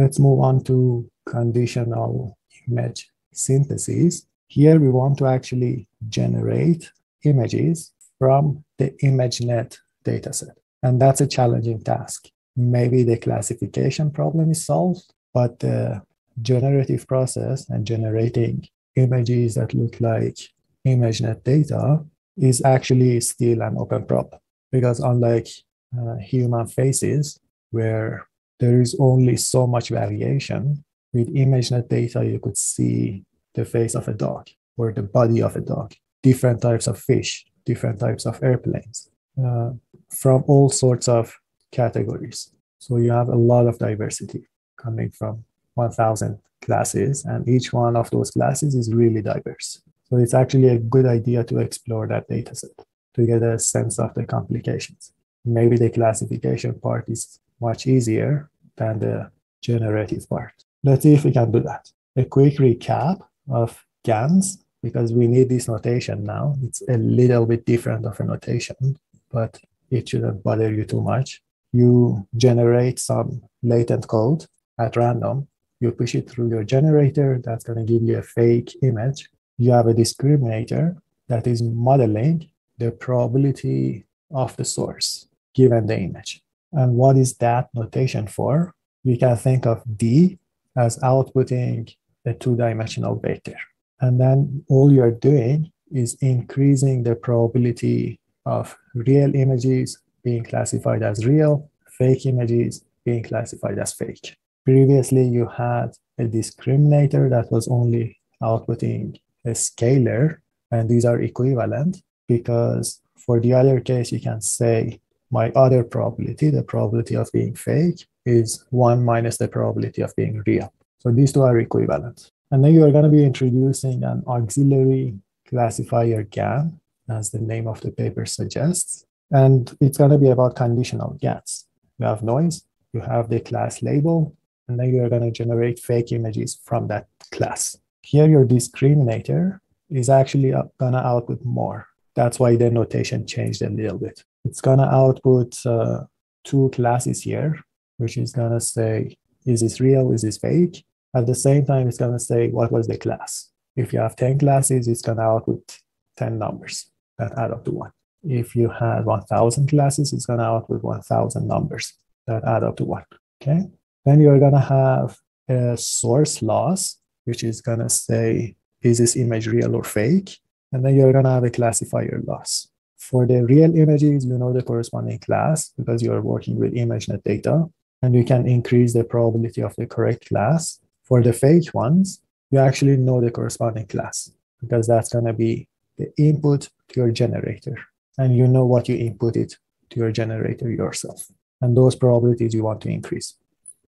Let's move on to conditional image synthesis. Here we want to actually generate images from the ImageNet dataset. And that's a challenging task. Maybe the classification problem is solved, but the generative process and generating images that look like ImageNet data is actually still an open problem. Because unlike uh, human faces, where there is only so much variation, with ImageNet data, you could see the face of a dog or the body of a dog, different types of fish, different types of airplanes uh, from all sorts of categories. So you have a lot of diversity coming from 1000 classes, and each one of those classes is really diverse. So it's actually a good idea to explore that dataset to get a sense of the complications. Maybe the classification part is much easier than the generative part. Let's see if we can do that. A quick recap of GANs, because we need this notation now. It's a little bit different of a notation, but it shouldn't bother you too much. You generate some latent code at random. You push it through your generator. That's going to give you a fake image. You have a discriminator that is modeling the probability of the source given the image. And what is that notation for? We can think of D as outputting a two-dimensional vector. And then all you're doing is increasing the probability of real images being classified as real, fake images being classified as fake. Previously, you had a discriminator that was only outputting a scalar, and these are equivalent because for the other case, you can say my other probability, the probability of being fake, is 1 minus the probability of being real. So these two are equivalent. And then you are going to be introducing an auxiliary classifier GAN, as the name of the paper suggests. And it's going to be about conditional GANs. You have noise, you have the class label, and then you are going to generate fake images from that class. Here, your discriminator is actually uh, going to output more. That's why the notation changed a little bit. It's going to output uh, two classes here, which is going to say, is this real, is this fake? At the same time, it's going to say what was the class. If you have 10 classes, it's going to output 10 numbers that add up to one. If you have 1,000 classes, it's going to output 1,000 numbers that add up to one. Okay. Then you're going to have a source loss, which is going to say, is this image real or fake? And then you're going to have a classifier loss. For the real images, you know the corresponding class because you're working with ImageNet data, and you can increase the probability of the correct class for the fake ones, you actually know the corresponding class because that's going to be the input to your generator. And you know what you inputted to your generator yourself. And those probabilities you want to increase.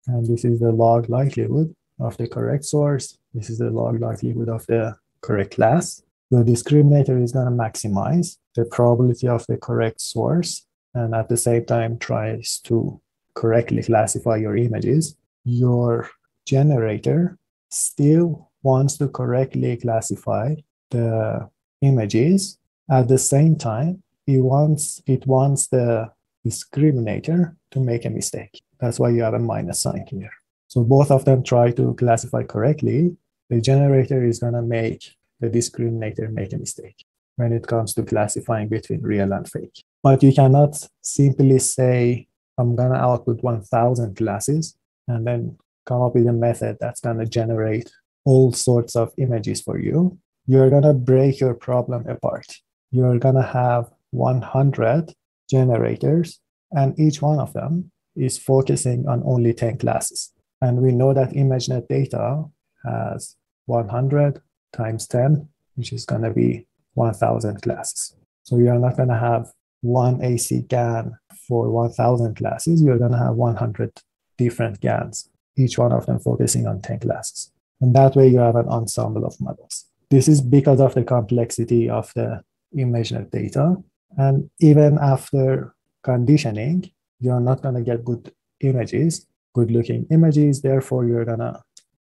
And this is the log likelihood of the correct source. This is the log likelihood of the correct class. Your discriminator is going to maximize the probability of the correct source and at the same time tries to correctly classify your images. Your generator still wants to correctly classify the images. At the same time, it wants, it wants the discriminator to make a mistake. That's why you have a minus sign here. So both of them try to classify correctly. The generator is going to make the discriminator make a mistake when it comes to classifying between real and fake. But you cannot simply say, I'm going to output 1000 classes and then come up with a method that's going to generate all sorts of images for you, you're going to break your problem apart. You're going to have 100 generators, and each one of them is focusing on only 10 classes. And we know that ImageNet data has 100 times 10, which is going to be 1000 classes. So you're not going to have one AC GAN for 1000 classes. You're going to have 100 different GANs each one of them focusing on 10 classes. And that way you have an ensemble of models. This is because of the complexity of the ImageNet data. And even after conditioning, you're not going to get good images, good looking images. Therefore, you're going to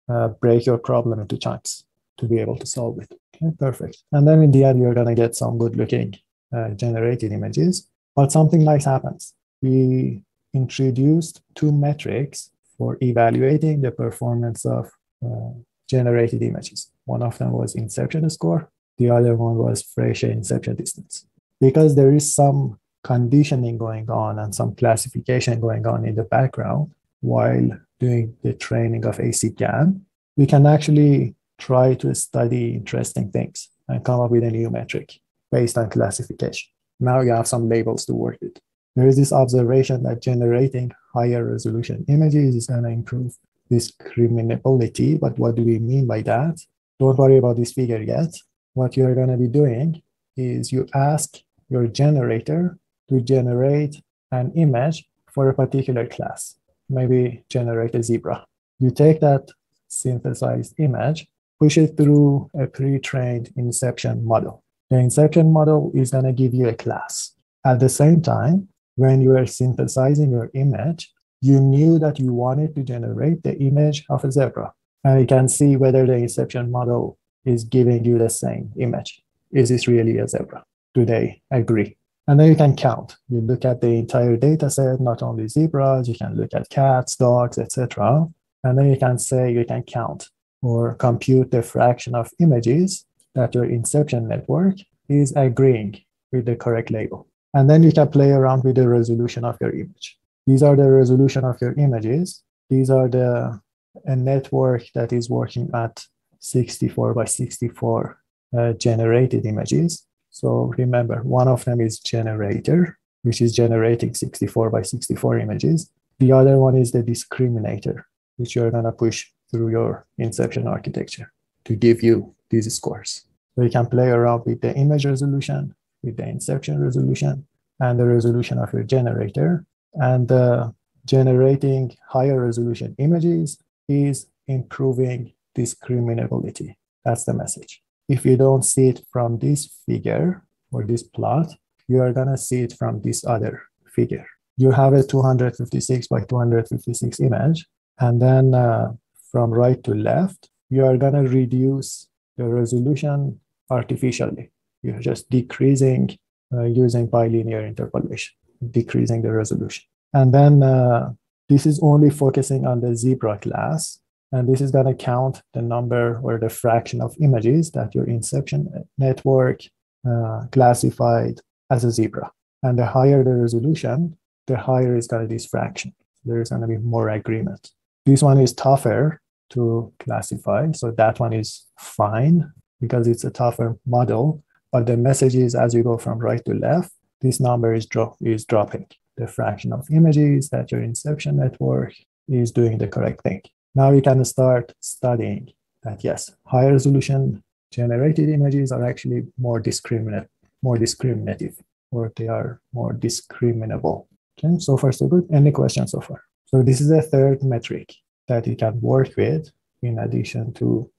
uh, break your problem into chunks to be able to solve it. Okay, perfect. And then in the end, you're going to get some good looking uh, generated images. But something nice happens. We introduced two metrics for evaluating the performance of uh, generated images. One of them was inception score, the other one was Fréchet inception distance. Because there is some conditioning going on and some classification going on in the background while doing the training of AC-GAN, we can actually try to study interesting things and come up with a new metric based on classification. Now you have some labels to work with. There is this observation that generating higher resolution images is going to improve discriminability. But what do we mean by that? Don't worry about this figure yet. What you're going to be doing is you ask your generator to generate an image for a particular class, maybe generate a zebra. You take that synthesized image, push it through a pre-trained inception model. The inception model is going to give you a class. At the same time, when you are synthesizing your image, you knew that you wanted to generate the image of a zebra. And you can see whether the inception model is giving you the same image. Is this really a zebra? Do they agree? And then you can count. You look at the entire data set, not only zebras, you can look at cats, dogs, etc. And then you can say you can count or compute the fraction of images that your inception network is agreeing with the correct label. And then you can play around with the resolution of your image. These are the resolution of your images. These are the a network that is working at 64 by 64 uh, generated images. So remember, one of them is generator, which is generating 64 by 64 images. The other one is the discriminator, which you're going to push through your inception architecture to give you these scores. So you can play around with the image resolution, with the inception resolution, and the resolution of your generator. And uh, generating higher resolution images is improving discriminability. That's the message. If you don't see it from this figure or this plot, you are going to see it from this other figure. You have a 256 by 256 image, and then uh, from right to left, you are going to reduce the resolution artificially. You're just decreasing uh, using bilinear interpolation, decreasing the resolution. And then uh, this is only focusing on the zebra class. And this is going to count the number or the fraction of images that your inception network uh, classified as a zebra. And the higher the resolution, the higher is going to be this fraction. There is going to be more agreement. This one is tougher to classify. So that one is fine because it's a tougher model. But the message is as you go from right to left, this number is, drop, is dropping the fraction of images that your inception network is doing the correct thing. Now you can start studying that yes, high resolution generated images are actually more discriminate, more discriminative, or they are more discriminable. Okay, so far so good. Any questions so far? So this is a third metric that you can work with in addition to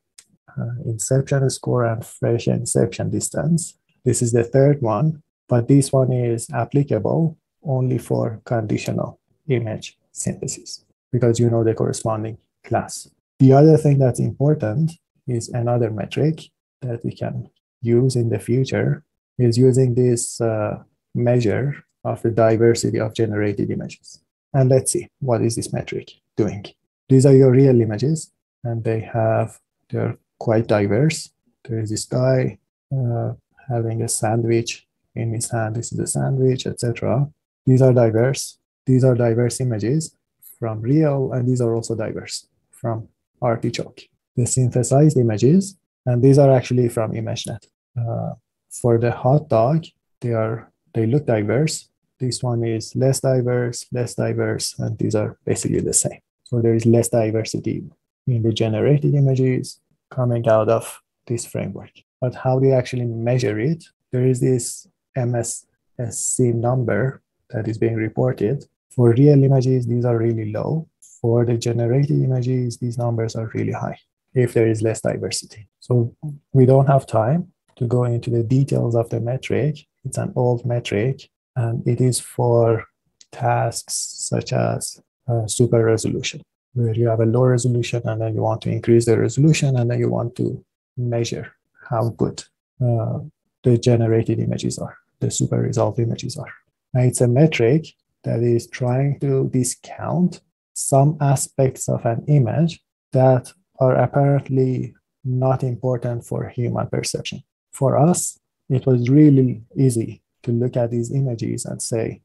uh, inception score and Fréchet inception distance. This is the third one, but this one is applicable only for conditional image synthesis because you know the corresponding class. The other thing that's important is another metric that we can use in the future is using this uh, measure of the diversity of generated images. And let's see, what is this metric doing? These are your real images, and they have, they're quite diverse. There is this guy uh, having a sandwich in his hand. This is a sandwich, etc. These are diverse. These are diverse images from real, and these are also diverse from artichoke. The synthesized images, and these are actually from ImageNet. Uh, for the hot dog, they are they look diverse. This one is less diverse, less diverse, and these are basically the same. So there is less diversity in the generated images coming out of this framework. But how do you actually measure it? There is this MS-SSIM number that is being reported. For real images, these are really low. For the generated images, these numbers are really high if there is less diversity. So we don't have time to go into the details of the metric. It's an old metric and it is for tasks such as uh, super resolution, where you have a low resolution and then you want to increase the resolution and then you want to measure how good uh, the generated images are, the super resolved images are. It's a metric that is trying to discount some aspects of an image that are apparently not important for human perception. For us, it was really easy to look at these images and say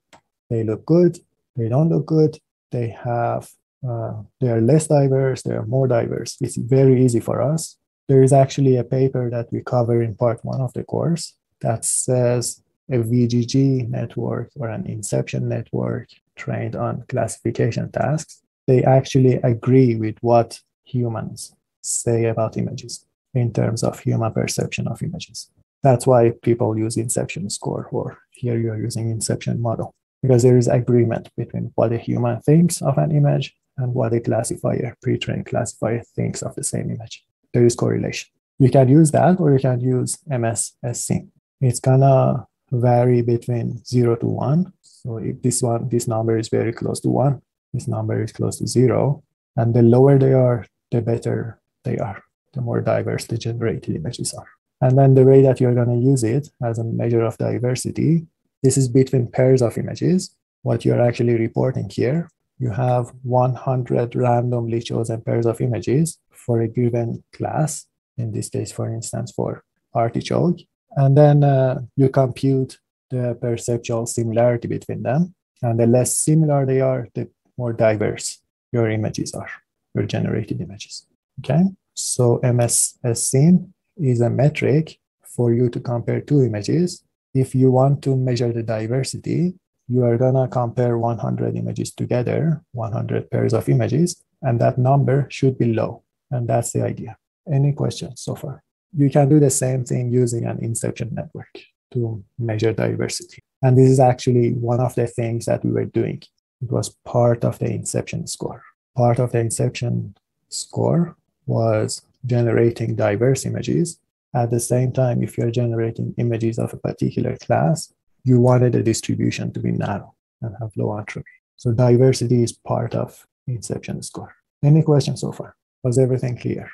they look good, they don't look good, they have uh, they are less diverse, they are more diverse. It's very easy for us. There is actually a paper that we cover in part one of the course that says a VGG network or an inception network trained on classification tasks, they actually agree with what humans say about images in terms of human perception of images. That's why people use inception score, or here you're using inception model, because there is agreement between what a human thinks of an image and what a classifier, pre-trained classifier thinks of the same image. There is correlation. You can use that or you can use MS-SSIM. It's gonna vary between zero to one. So if this one, this number is very close to one, this number is close to zero, and the lower they are, the better they are, the more diverse the generated images are. And then the way that you're going to use it as a measure of diversity, this is between pairs of images. What you're actually reporting here, you have 100 randomly chosen pairs of images for a given class, in this case, for instance, for artichoke. And then uh, you compute the perceptual similarity between them. And the less similar they are, the more diverse your images are, your generated images. Okay, so MS-SSIM is a metric for you to compare two images. If you want to measure the diversity, you are gonna compare 100 images together, 100 pairs of images, and that number should be low. And that's the idea. Any questions so far? You can do the same thing using an inception network to measure diversity. And this is actually one of the things that we were doing. It was part of the inception score. Part of the inception score was generating diverse images. At the same time, if you're generating images of a particular class, you wanted the distribution to be narrow and have low entropy. So diversity is part of inception score. Any questions so far? Was everything clear?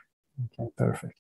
Okay, perfect.